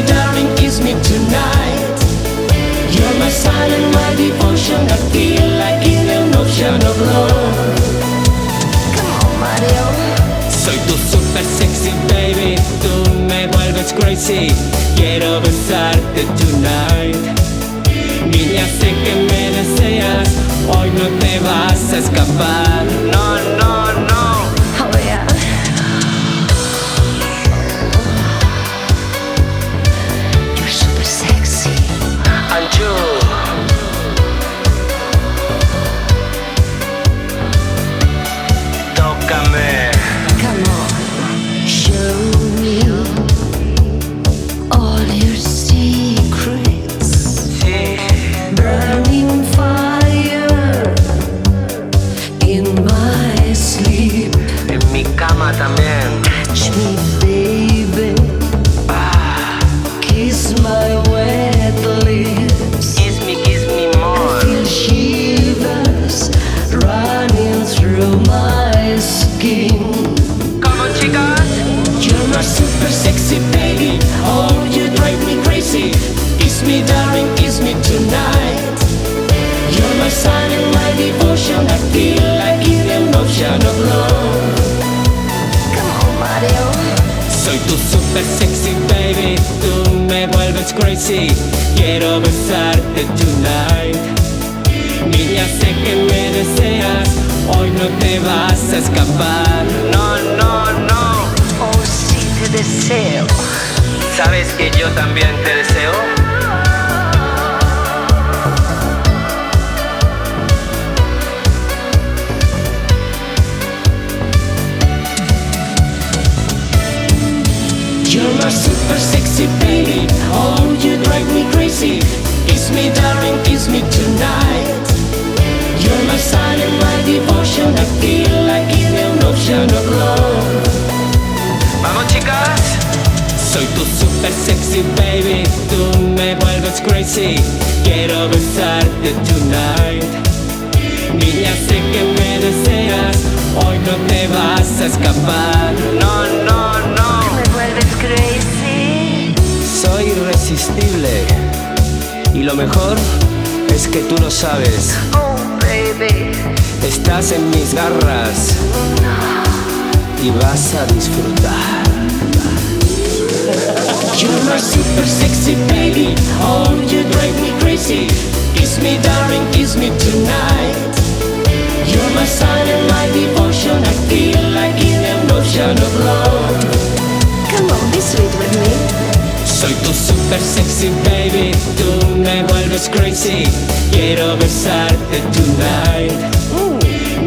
me down and kiss me tonight. You're my sun and my devotion. I feel like in an ocean of love. Come on, Mario. Soy tu super sexy baby, tú me vuelves crazy. Quiero besarte tonight. Niña, sé que me deseas, hoy no te vas a escapar. No, no. Crazy. Quiero besarte tonight. Niña, sé que me deseas. Hoy no te vas a escapar. No, no, no. Oh, sí, te deseo. ¿Sabes que yo también te deseo? You're my super sexy baby. Oh, you drive me crazy. Kiss me, darling, kiss me tonight. You're my sun and my devotion. I feel like in an ocean of love. Vamos, chicas. Soy tu super sexy baby, tú me vuelves crazy. Quiero besarte tonight. Niña, sé que me deseas, hoy no te vas a escapar. No, no, no. Soy irresistible. Y lo mejor es que tú lo sabes. Oh, baby. Estás en mis garras y vas a disfrutar. You're my super sexy baby. Oh, you drive me crazy. Kiss me, darling, kiss me tonight. You're my sun and my devotion. I feel like in an ocean of love. Come on, be sweet with me. Soy tu super sexy baby, tú me vuelves crazy. Quiero besarte tonight.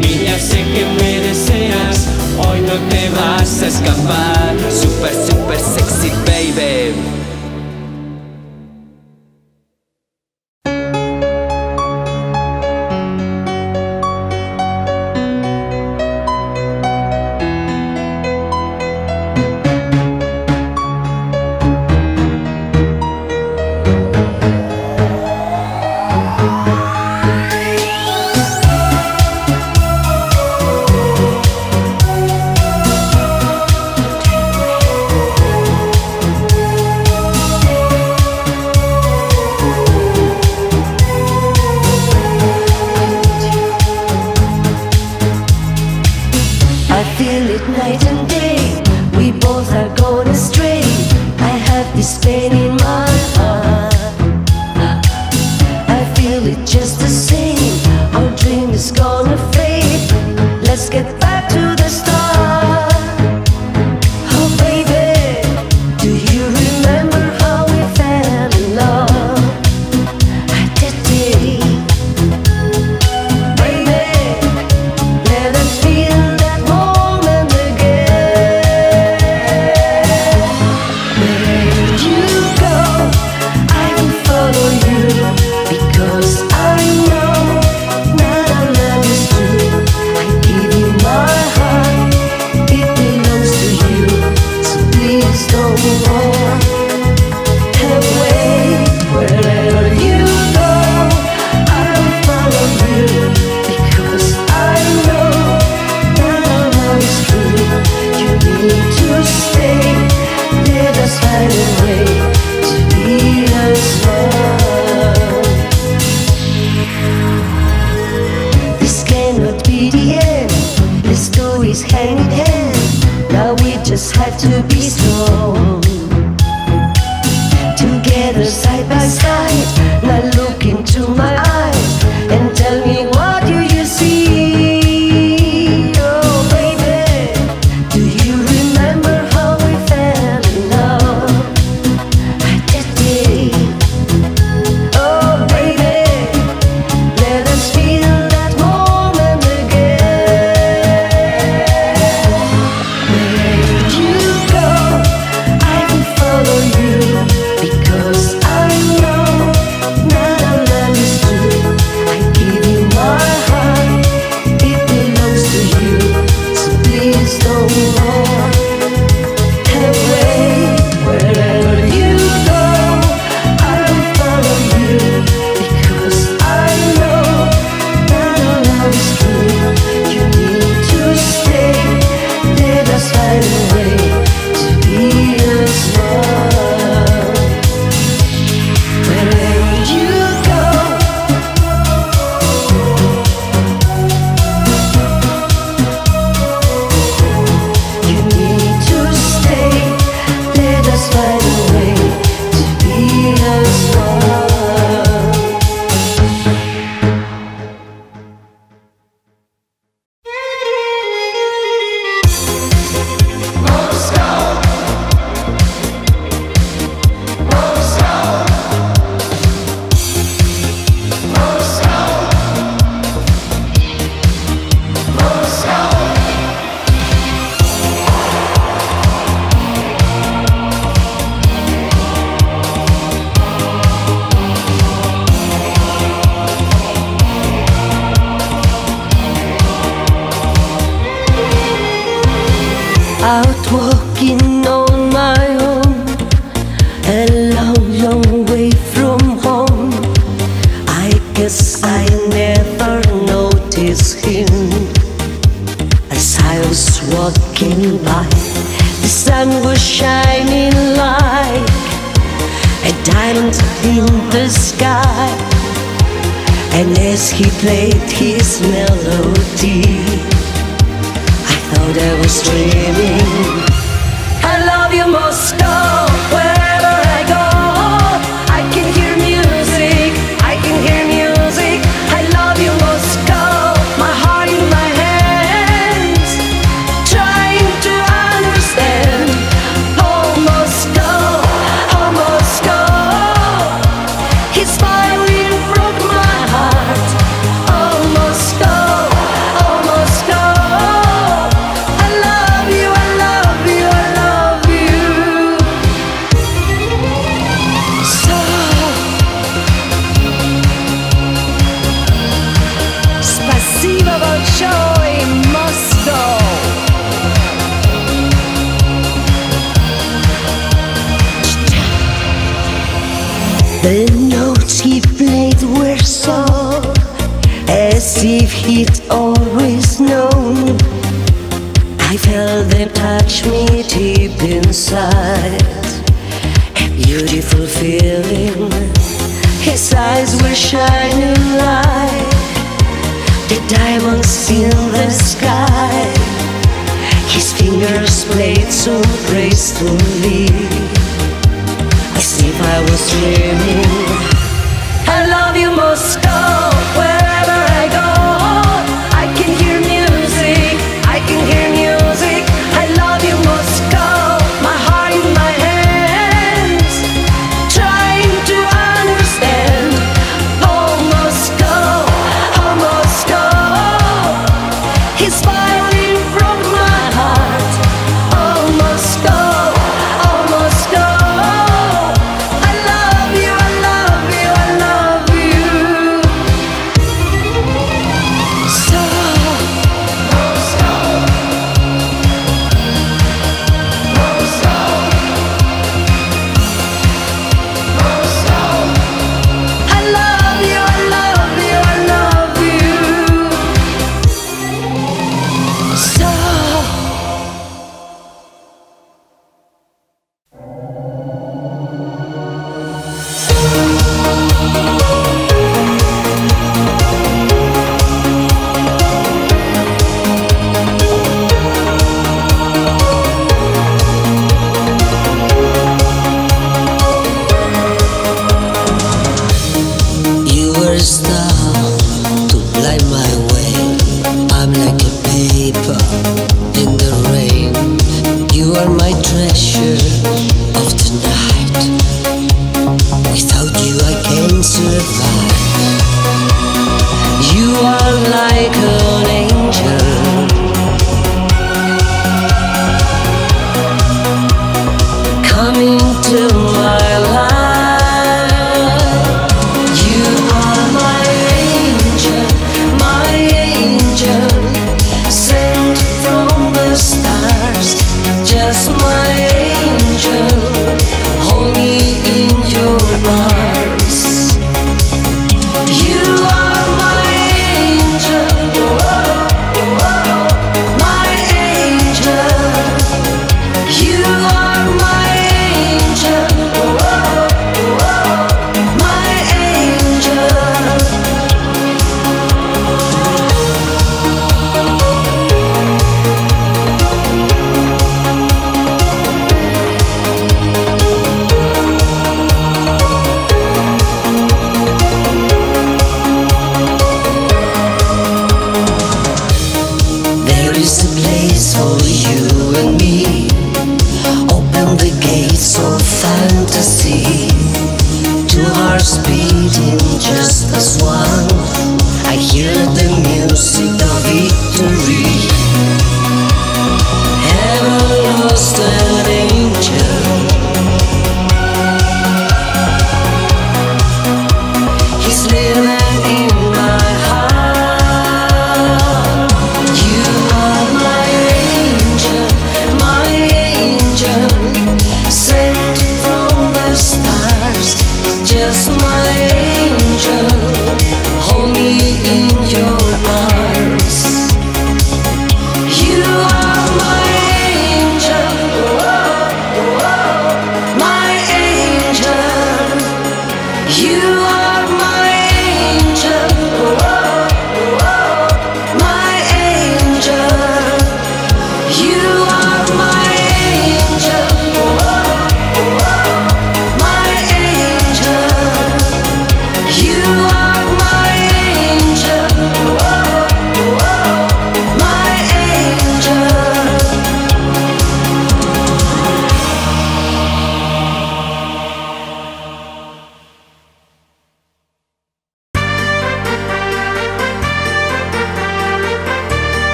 Niña, sé que me deseas, hoy no te vas a escapar. Super, super sexy baby.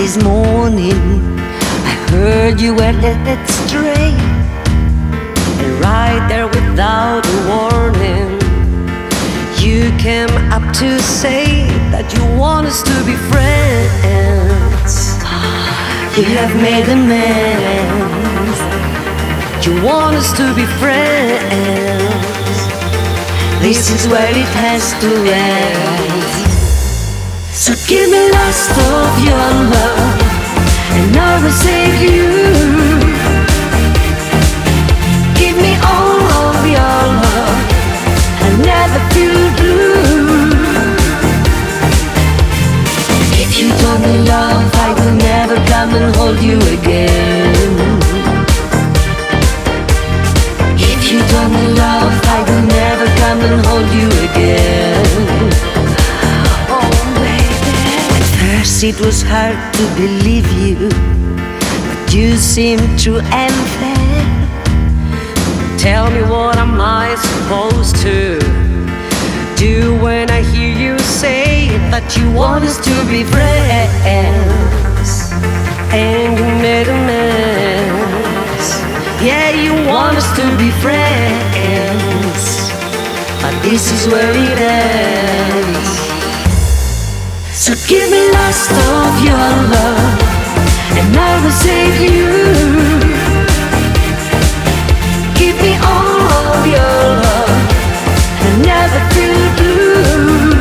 This morning. I heard you were led astray. And right there without a warning, you came up to say that you want us to be friends. You have made amends. You want us to be friends. This is where it has to end. So give me last of your love, and I will save you. Give me all of your love, and never feel blue. If you me love, I will never come and hold you again. It was hard to believe you, but you seem true and fair. Tell me what am I supposed to do when I hear you say that you want us to be friends and you made a mess. Yeah, you want us to be friends, but this is where it ends. So give me last of your love, and I will save you. Give me all of your love, and never feel blue.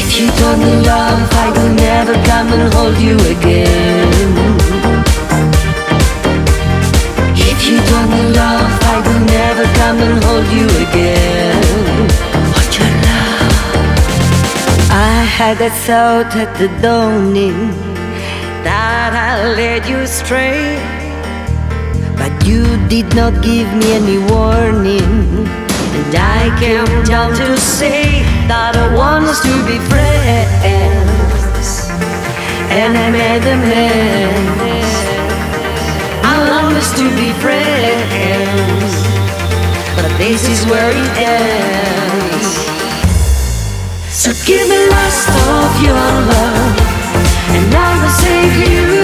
If you me love, I will never come and hold you again. If you me love, I will never come and hold you again. I had that thought at the dawning that I led you astray, but you did not give me any warning. And I came down to say that I want us to be friends, and I made amends. I want us to be friends, but this is where it ends. So give me last of your love, and I will save you.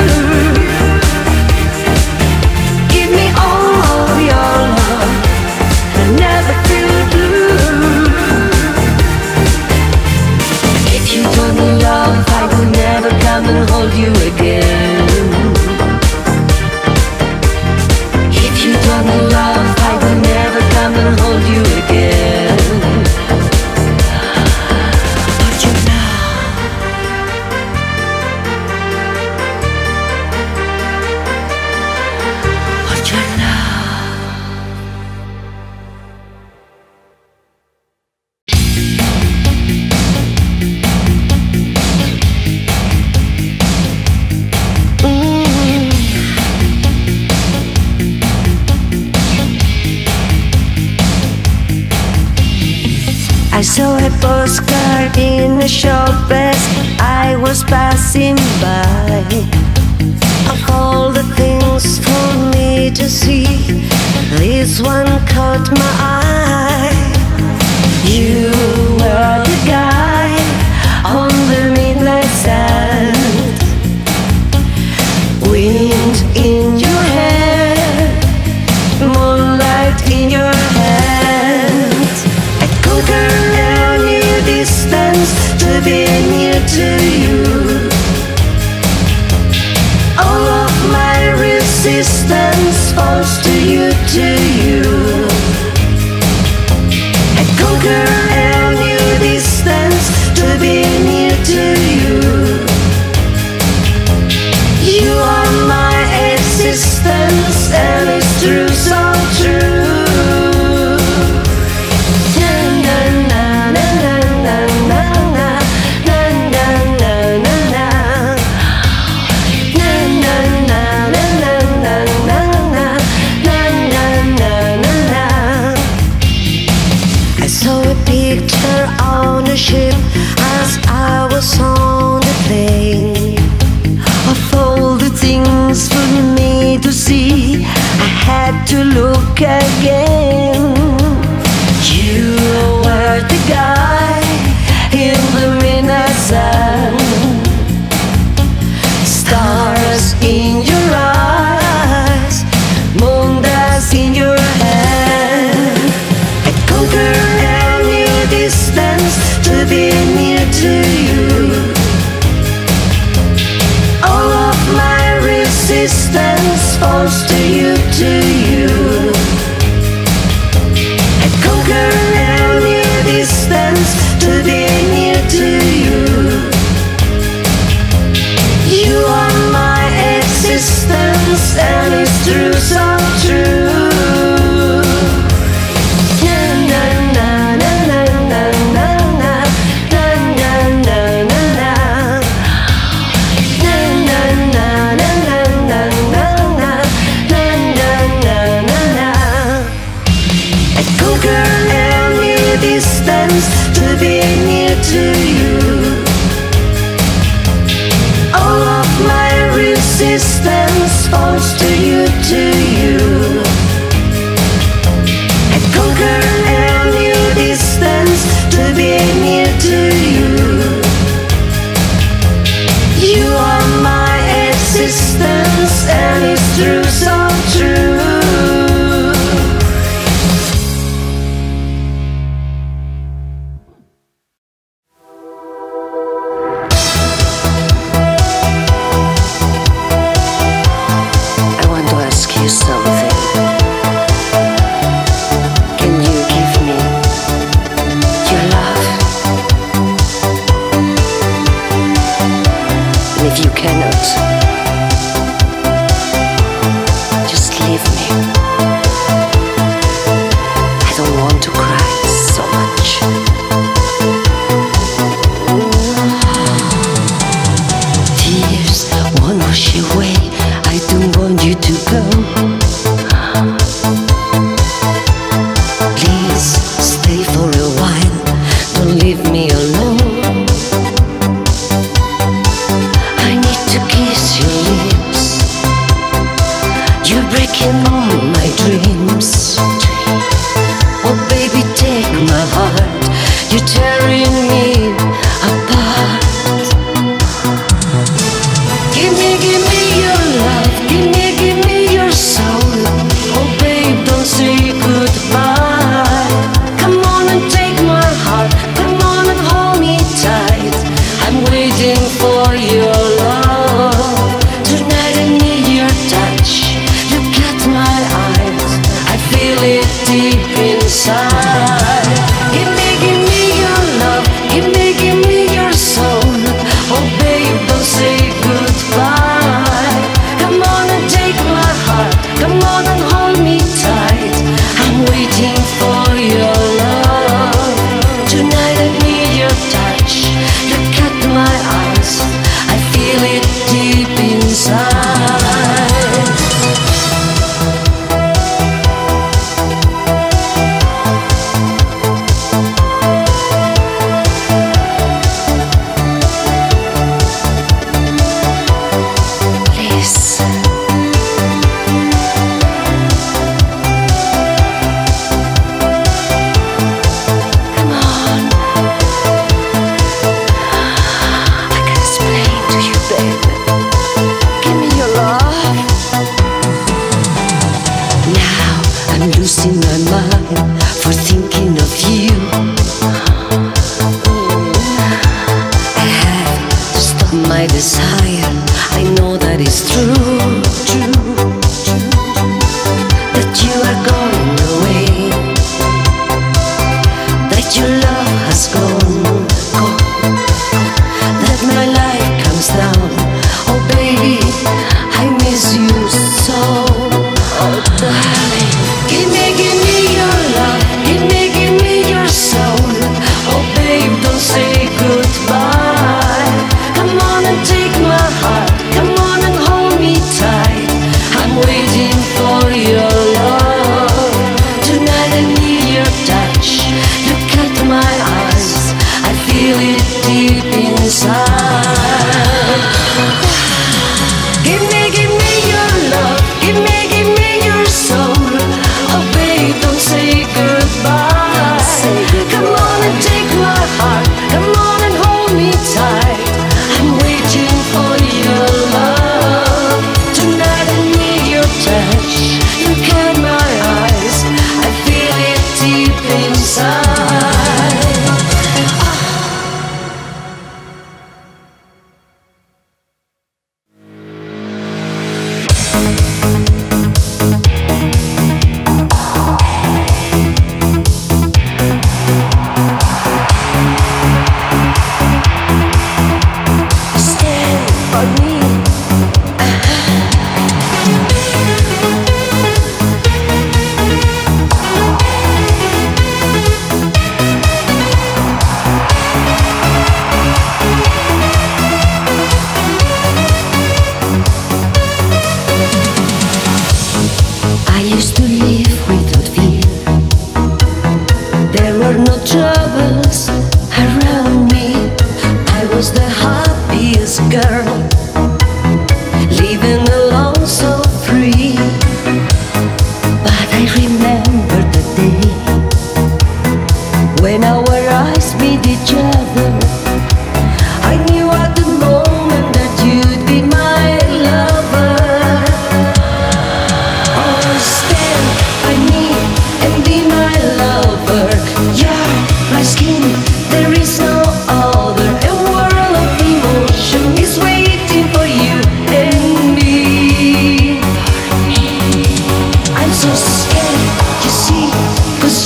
in your hair, moonlight in your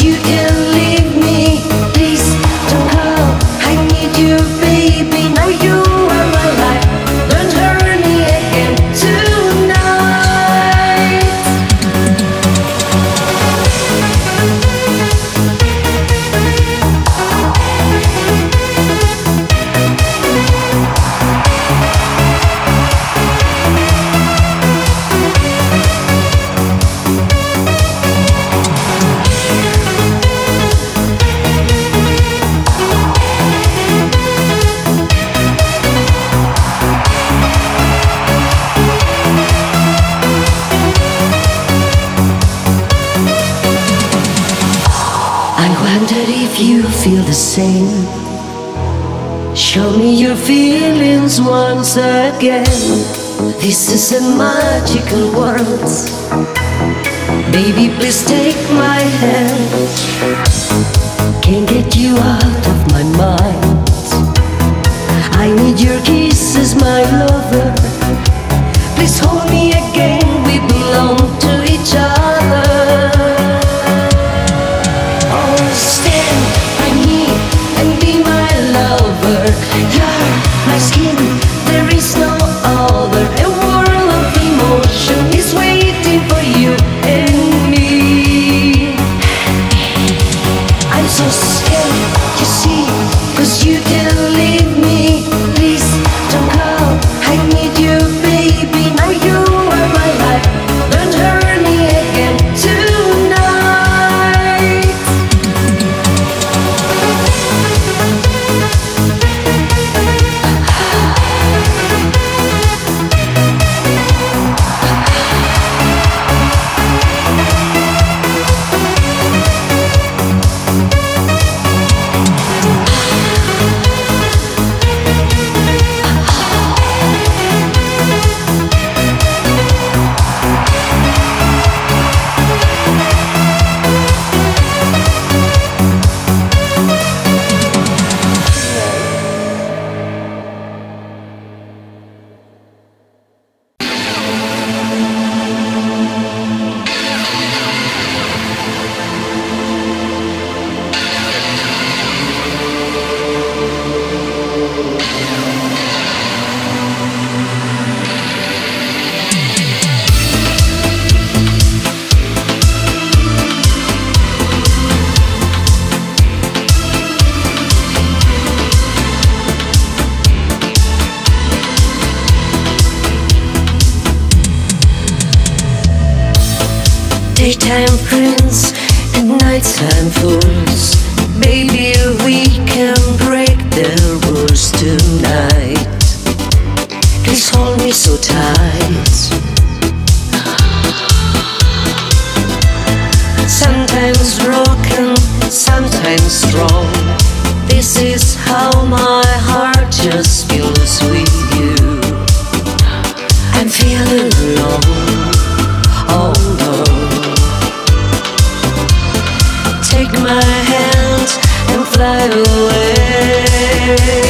you so scared, you see, cause you can leave me. Tonight. Please hold me so tight. Sometimes broken, sometimes strong. This is how my heart just feels with you. I'm feeling alone. Oh no. Take my hand and fly away.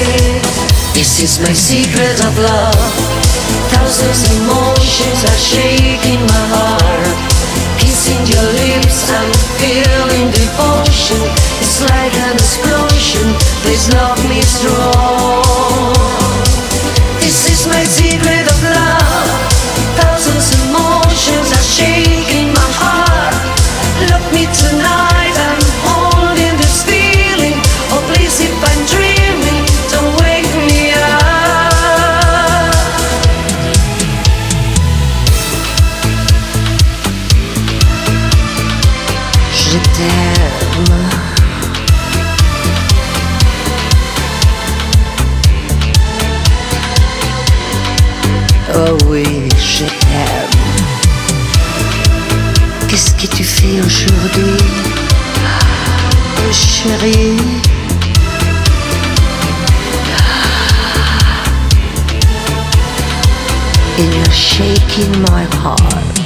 This is my secret of love. Thousands emotions are shaking my heart. Kissing your lips, I'm feeling devotion. It's like an explosion. Please love me strong. And you're shaking my heart.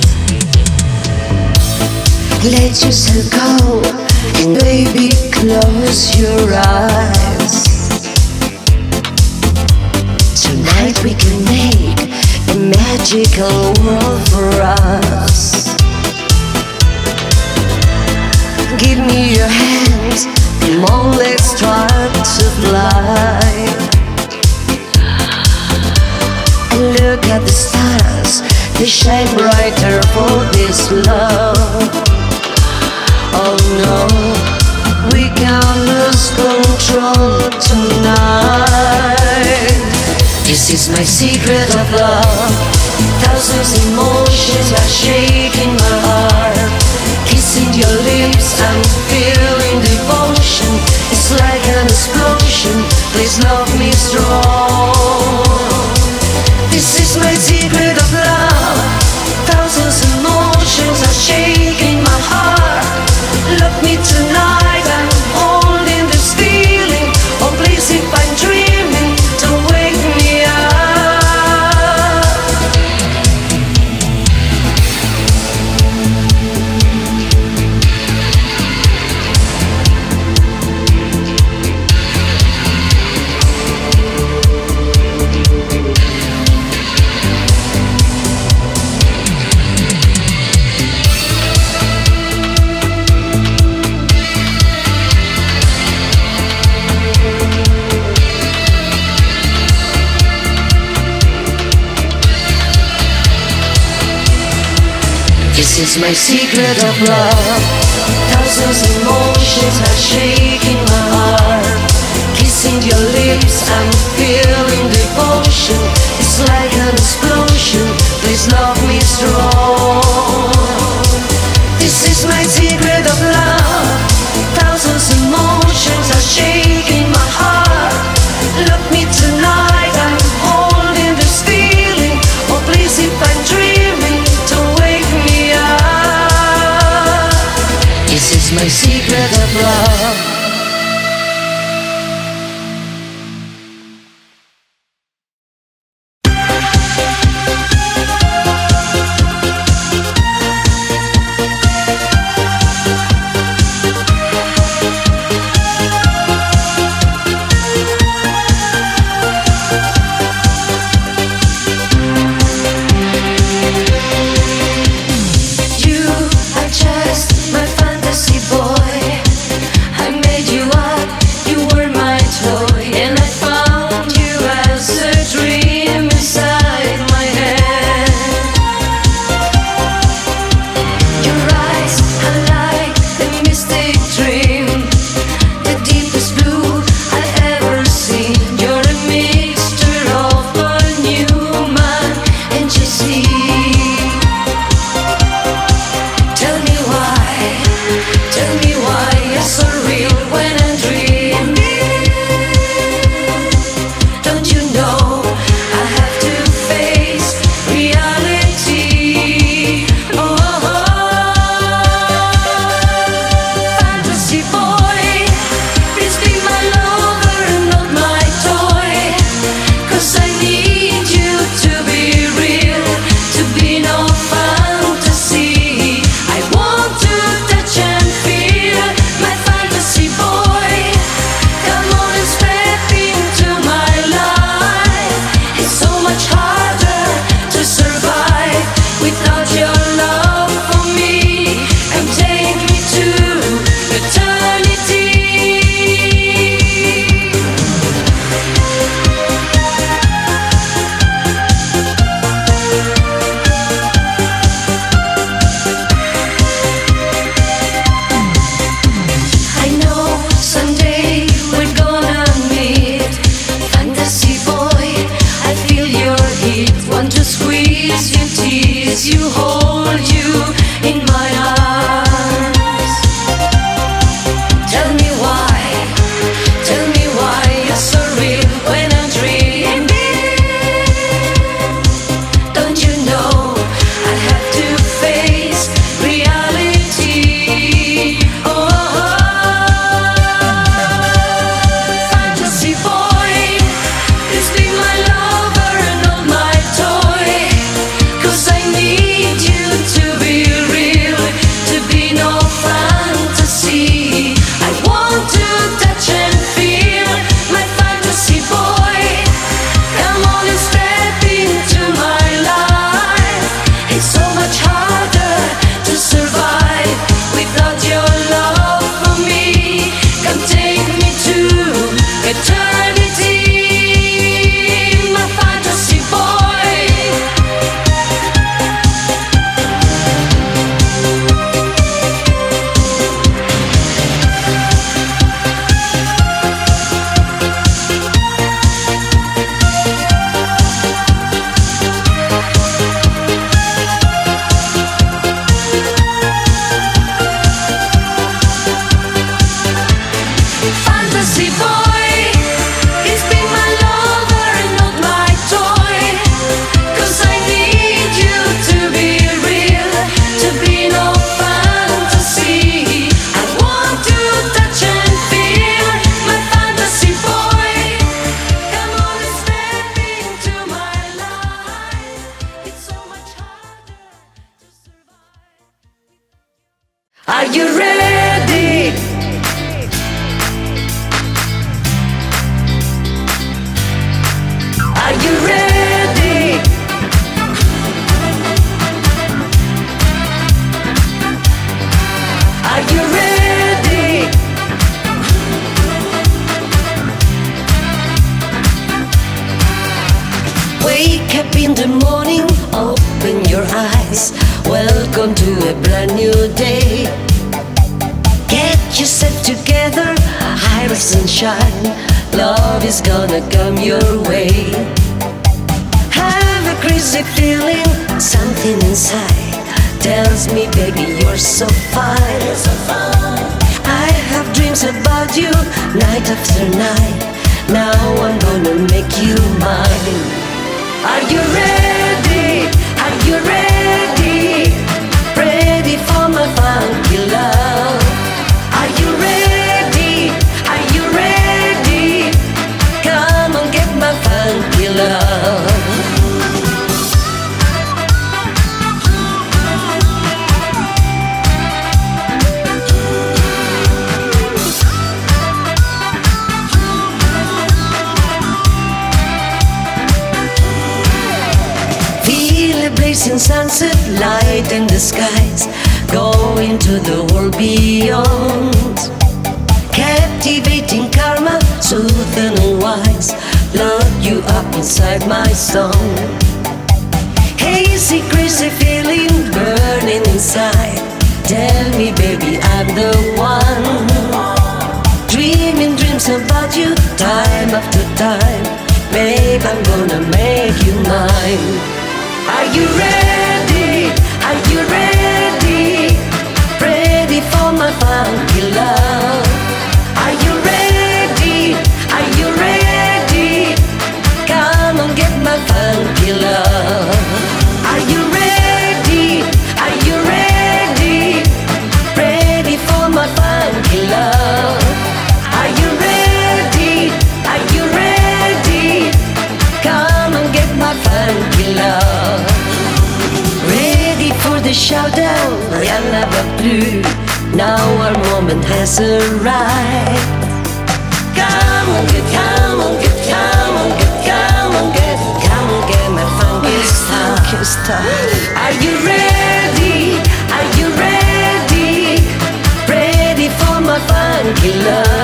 Let yourself go and baby close your eyes. Tonight we can make a magical world for us. Give me your hand, come on, let's try to fly. Look at the stars, they shine brighter for this love. Oh no, we can lose control tonight. This is my secret of love. Thousands emotions are shaking my heart. Kissing your lips, I'm feeling devotion. It's like an explosion. Please love me strong. This is my secret of love. Thousands emotions are shaking my heart. Kissing your lips, I'm feeling devotion. It's like an explosion, please love to the floor you ready? Fine. I have dreams about you night after night. Now I'm gonna make you mine. Are you ready? The skies, go into the world beyond. Captivating karma, soothing and wise, lock you up inside my song. Hazy, crazy feeling burning inside. Tell me, baby, I'm the one. Dreaming dreams about you time after time. Babe, I'm gonna make you mine. Are you ready? Are you ready? Ready for my funky love? Plus. Now our moment has arrived. Come on, get, come on, get, come on, get, come on, get, come on, get my funky stuff. Are you ready? Are you ready? Ready for my funky love?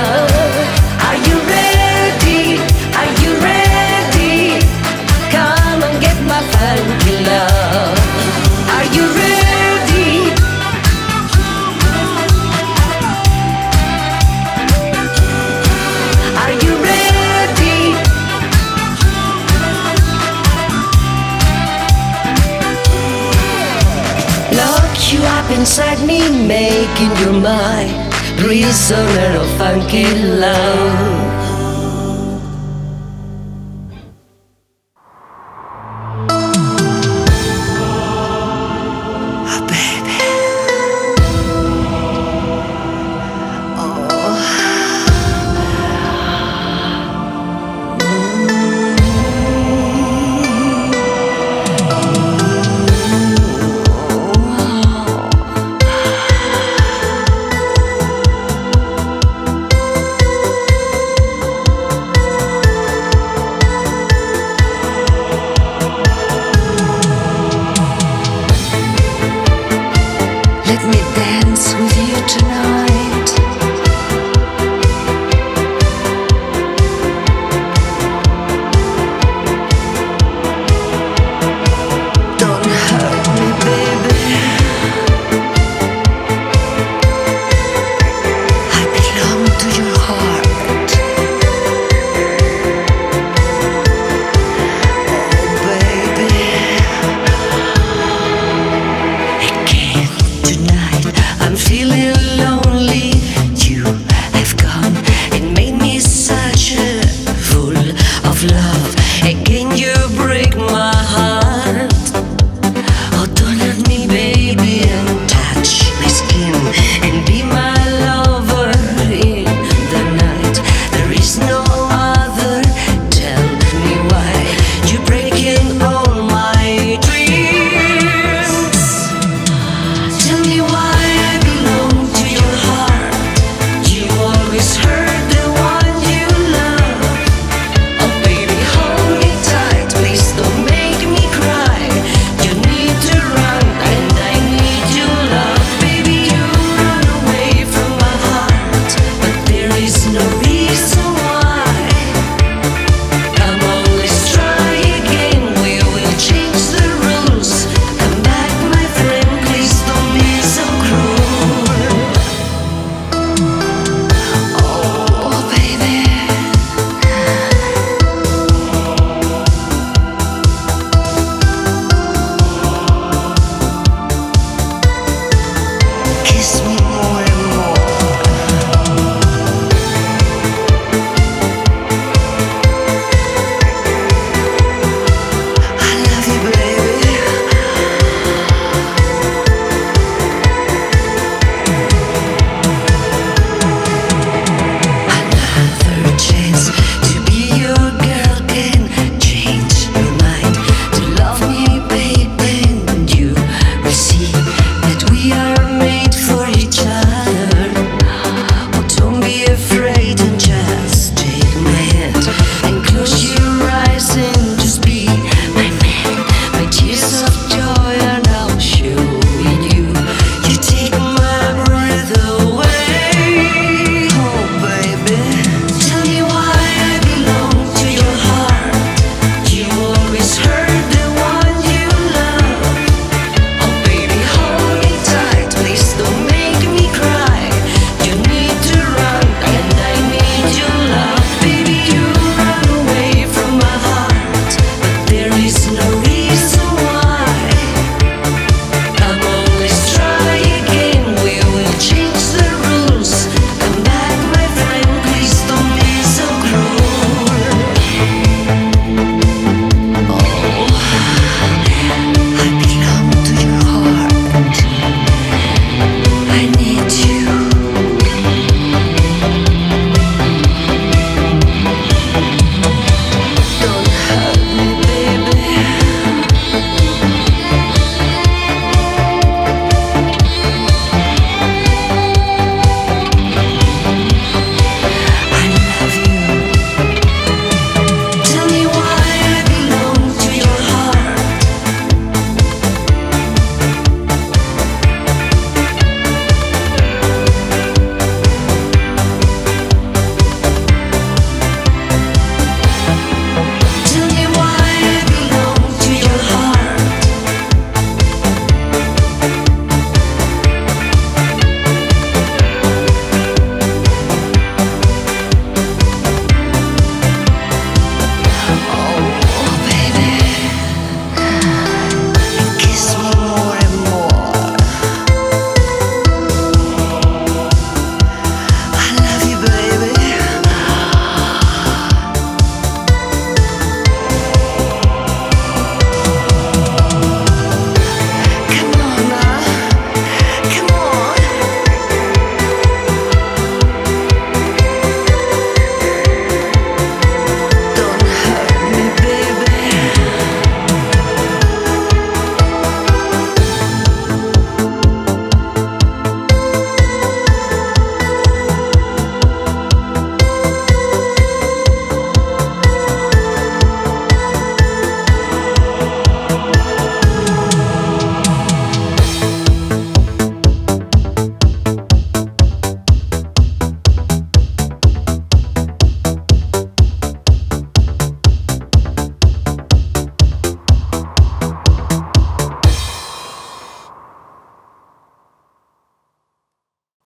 Inside me, making you mine. Prisoner of funky love.